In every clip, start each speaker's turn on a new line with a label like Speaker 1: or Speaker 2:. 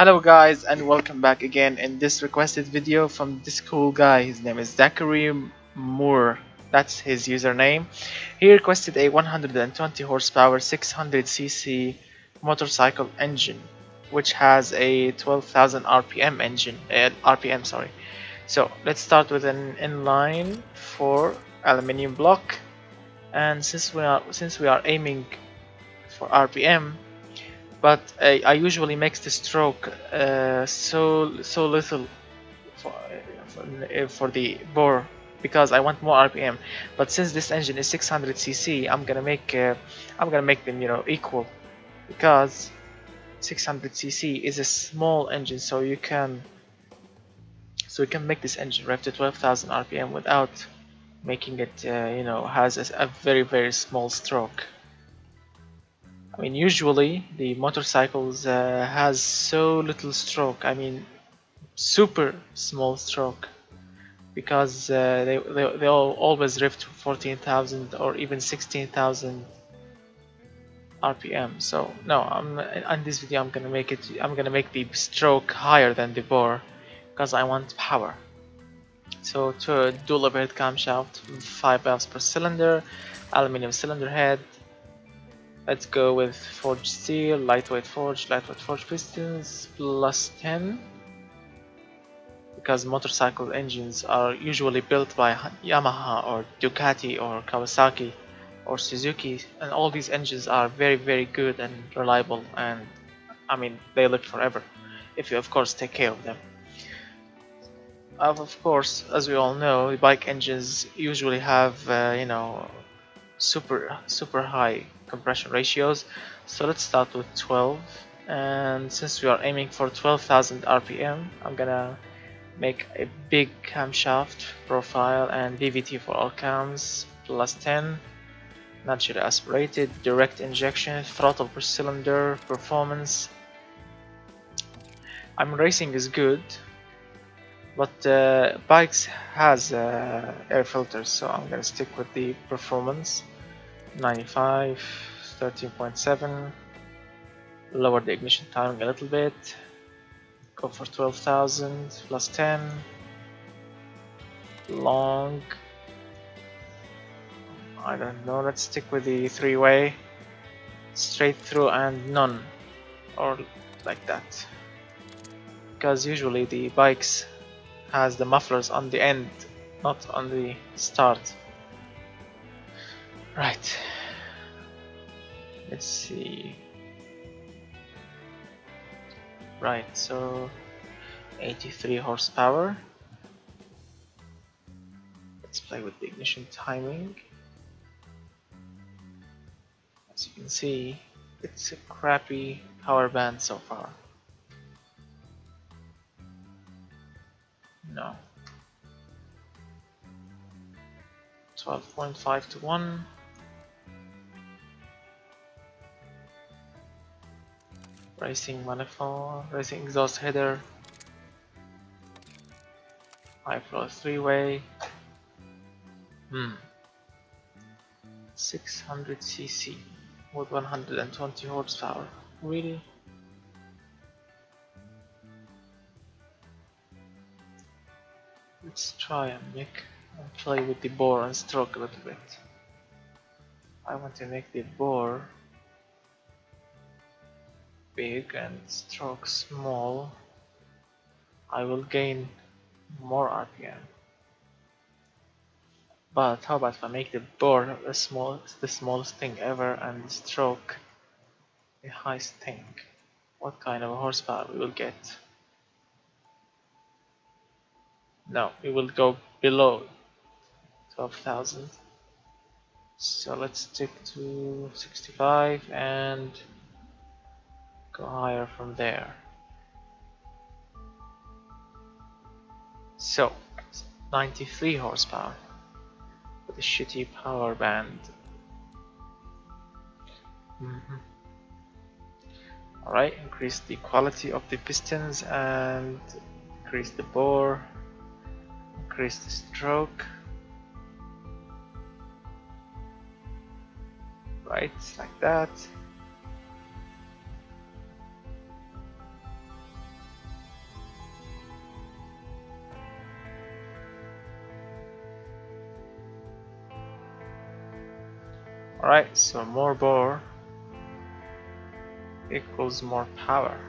Speaker 1: Hello guys and welcome back again in this requested video from this cool guy. His name is Zachary Moore. That's his username. He requested a 120 horsepower 600cc motorcycle engine which has a 12,000 RPM engine uh, RPM sorry. So let's start with an inline four aluminium block and since we are since we are aiming for RPM but I, I usually make the stroke uh, so so little for, for, for the bore because I want more RPM but since this engine is 600cc I'm gonna make uh, I'm gonna make them you know equal because 600cc is a small engine so you can so you can make this engine rev to 12,000 RPM without making it uh, you know has a, a very very small stroke I mean, usually the motorcycles uh, has so little stroke. I mean, super small stroke because uh, they, they they all always rev to 14,000 or even 16,000 RPM. So no, I'm in this video I'm gonna make it. I'm gonna make the stroke higher than the bore because I want power. So to dual overhead camshaft, 5 valves per cylinder, aluminum cylinder head, Let's go with forged steel, lightweight forged, lightweight forged pistons, plus 10. Because motorcycle engines are usually built by Yamaha or Ducati or Kawasaki or Suzuki and all these engines are very very good and reliable and I mean they live forever if you of course take care of them. Of course, as we all know, bike engines usually have uh, you know super super high compression ratios. So let's start with 12 and since we are aiming for 12,000 rpm I'm gonna make a big camshaft profile and VVT for all cams plus 10 naturally aspirated direct injection throttle per cylinder performance. I'm racing is good but uh, bikes has uh, air filters so I'm gonna stick with the performance 95 13.7 lower the ignition timing a little bit. Go for 12,000 plus 10 long. I don't know. Let's stick with the three-way. Straight through and none. Or like that. Because usually the bikes has the mufflers on the end not on the start Right. Let's see. Right, so 83 horsepower. Let's play with the ignition timing. As you can see, it's a crappy power band so far. No. 12.5 to 1. Racing manifold, racing exhaust header, high flow three-way, hmm, 600 cc with 120 horsepower, really? Let's try and make and play with the bore and stroke a little bit. I want to make the bore big and stroke small, I will gain more RPM. But how about if I make the bore the smallest, the smallest thing ever and the stroke the highest thing? What kind of horsepower we will get? No, we will go below 12,000. So let's stick to 65 and go higher from there. So 93 horsepower with a shitty power band. Mm -hmm. alright increase the quality of the pistons and increase the bore increase the stroke. Right like that Alright, so more bore equals more power.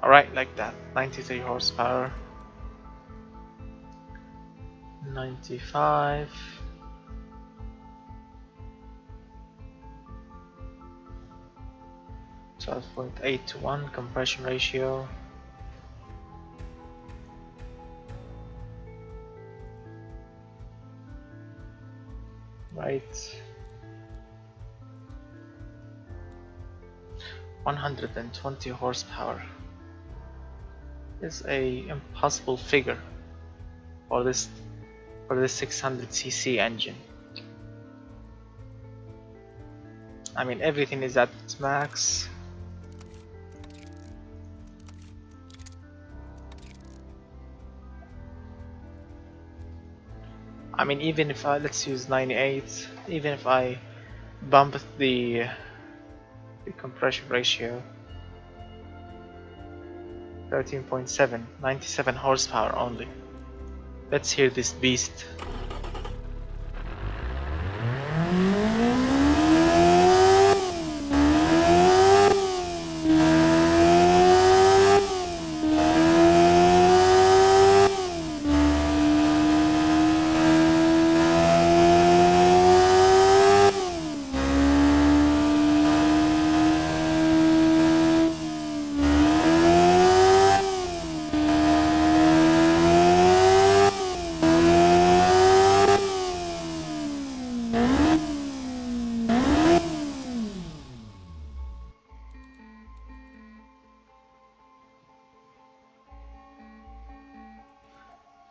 Speaker 1: Alright, like that. 93 horsepower. 95 12.8 to 1 compression ratio right. 120 horsepower is a impossible figure for this for this 600cc engine. I mean everything is at max I mean even if I let's use 98 even if I bump the the compression ratio 13.7 97 horsepower only. Let's hear this beast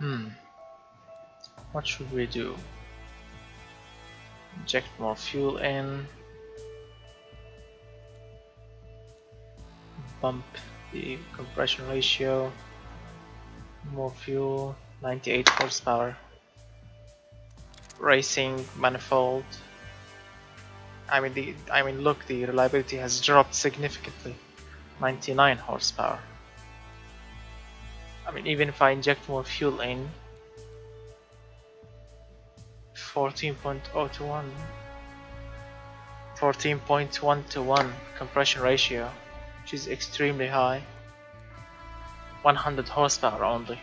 Speaker 1: Hmm. What should we do? Inject more fuel in. Bump the compression ratio. More fuel. 98 horsepower. Racing manifold. I mean the I mean look the reliability has dropped significantly. 99 horsepower. I mean, even if I inject more fuel in, 14.0 to 1, 14.1 to 1 compression ratio, which is extremely high, 100 horsepower only.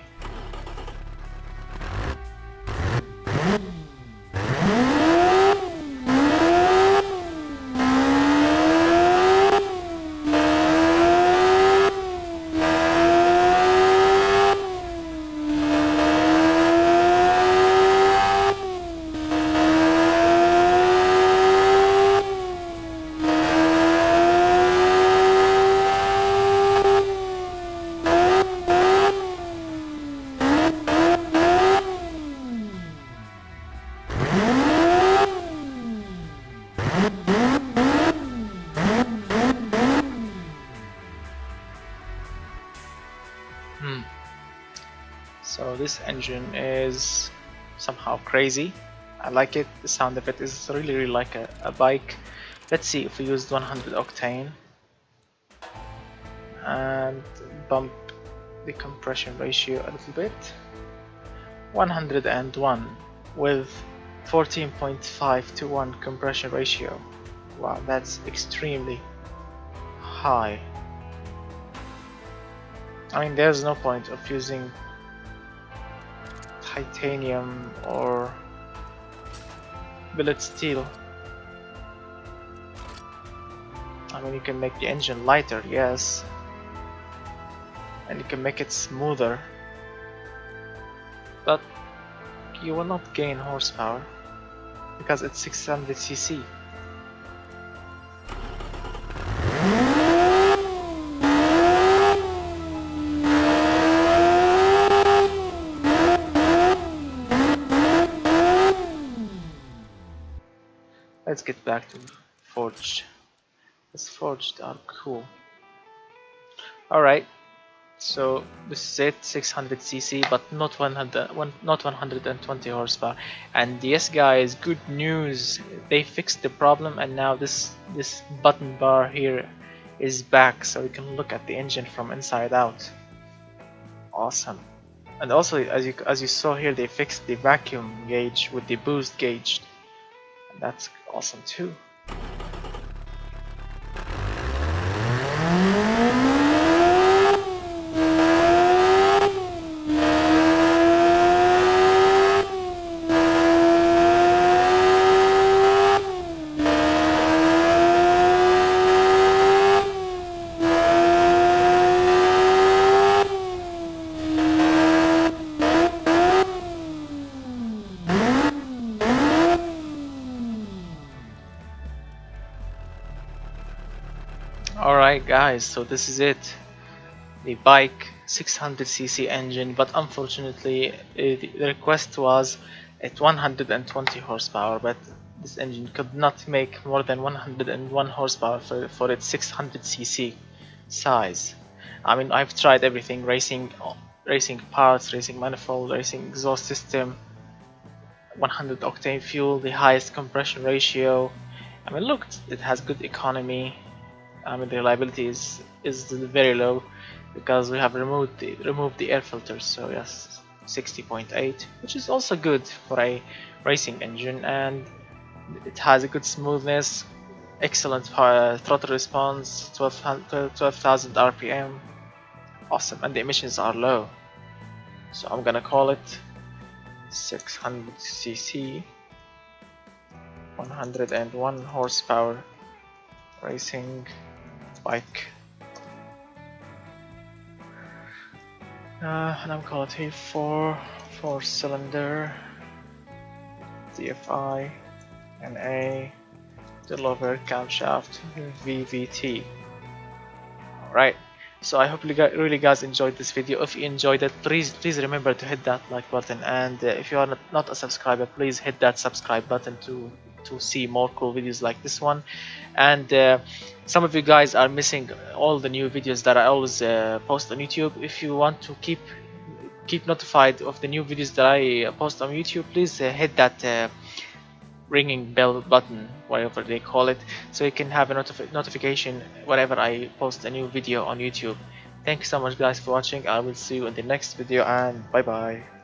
Speaker 1: This engine is somehow crazy. I like it. The sound of it is really, really like a, a bike. Let's see if we used 100 octane and bump the compression ratio a little bit. 101 with 14.5 to 1 compression ratio. Wow, that's extremely high. I mean, there's no point of using titanium or billet steel. I mean, you can make the engine lighter, yes, and you can make it smoother, but you will not gain horsepower because it's 600cc. Get back to forged. This forged are cool. Alright, so this is it 600cc but not 100 one, not 120 horsepower. And yes guys good news. They fixed the problem and now this this button bar here is back so you can look at the engine from inside out. Awesome. And also as you as you saw here they fixed the vacuum gauge with the boost gauge. That's awesome too. Alright guys, so this is it. The bike 600cc engine, but unfortunately uh, the request was at 120 horsepower, but this engine could not make more than 101 horsepower for, for its 600cc size. I mean, I've tried everything, racing, racing parts, racing manifold, racing exhaust system, 100 octane fuel, the highest compression ratio. I mean, look, it has good economy, I mean the reliability is is very low because we have removed the removed the air filters so yes 60.8 which is also good for a racing engine and it has a good smoothness excellent power, throttle response 12,000 12, rpm awesome and the emissions are low. So I'm gonna call it 600 cc 101 horsepower racing Uh, and I'm calling it 4 4 cylinder DFI and NA developer camshaft VVT. Alright, so I hope you guys, really guys enjoyed this video. If you enjoyed it, please please remember to hit that like button and uh, if you are not, not a subscriber, please hit that subscribe button to to see more cool videos like this one and uh, some of you guys are missing all the new videos that I always uh, post on YouTube. If you want to keep keep notified of the new videos that I post on YouTube please uh, hit that uh, ringing bell button whatever they call it so you can have a notif notification whenever I post a new video on YouTube. Thank you so much guys for watching. I will see you in the next video and bye bye